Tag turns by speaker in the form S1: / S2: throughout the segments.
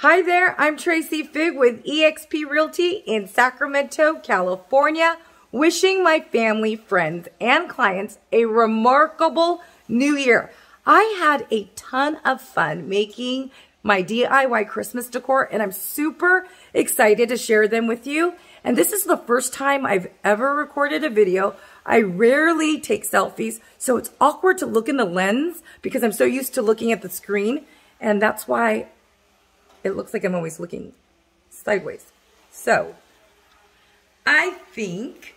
S1: Hi there, I'm Tracy Fig with eXp Realty in Sacramento, California, wishing my family, friends, and clients a remarkable new year. I had a ton of fun making my DIY Christmas decor and I'm super excited to share them with you. And this is the first time I've ever recorded a video. I rarely take selfies, so it's awkward to look in the lens because I'm so used to looking at the screen. And that's why it looks like I'm always looking sideways. So, I think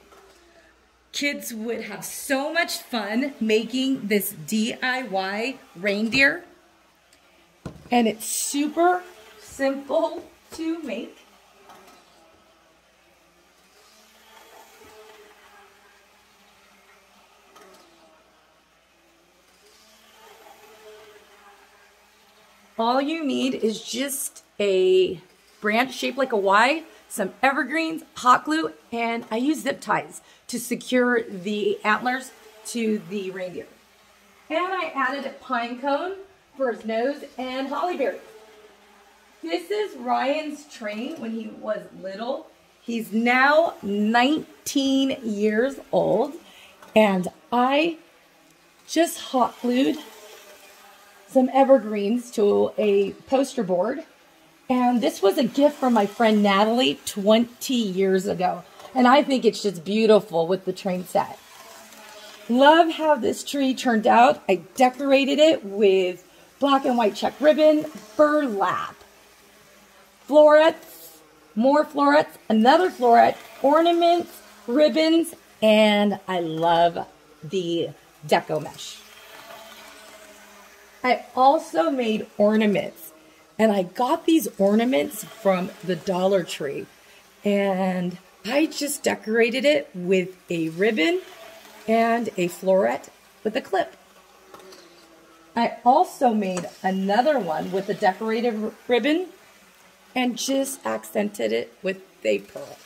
S1: kids would have so much fun making this DIY reindeer. And it's super simple to make. All you need is just a branch shaped like a Y, some evergreens, hot glue, and I use zip ties to secure the antlers to the reindeer. And I added a pine cone for his nose and holly berries. This is Ryan's train when he was little. He's now 19 years old and I just hot glued some evergreens to a poster board. And this was a gift from my friend Natalie 20 years ago. And I think it's just beautiful with the train set. Love how this tree turned out. I decorated it with black and white check ribbon, burlap, florets, more florets, another floret, ornaments, ribbons, and I love the deco mesh. I also made ornaments and I got these ornaments from the Dollar Tree and I just decorated it with a ribbon and a floret with a clip. I also made another one with a decorative ribbon and just accented it with a pearl.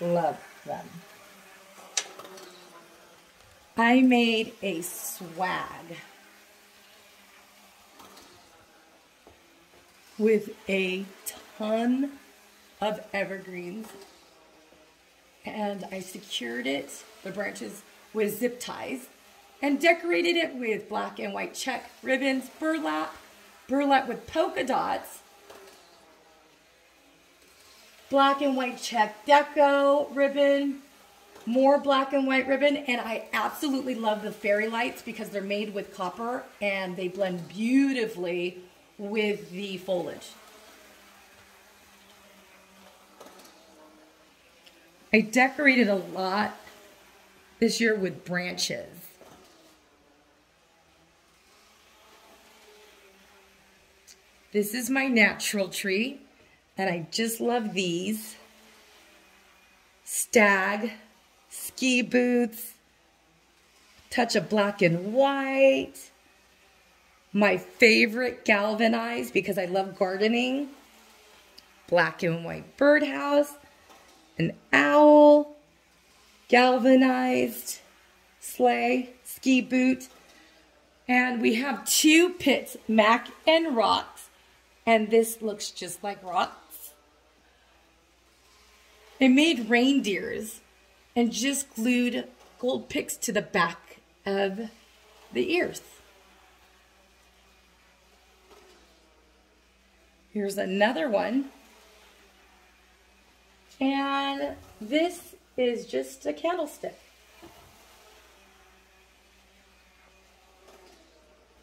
S1: Love them. I made a swag with a ton of evergreens. And I secured it, the branches, with zip ties and decorated it with black and white check ribbons, burlap, burlap with polka dots, black and white check deco ribbon, more black and white ribbon, and I absolutely love the fairy lights because they're made with copper and they blend beautifully with the foliage. I decorated a lot this year with branches. This is my natural tree, and I just love these. Stag, ski boots, touch of black and white. My favorite galvanized because I love gardening. Black and white birdhouse, an owl, galvanized sleigh, ski boot. And we have two pits, Mac and Rocks. And this looks just like rocks. They made reindeers and just glued gold picks to the back of the ears. Here's another one. And this is just a candlestick.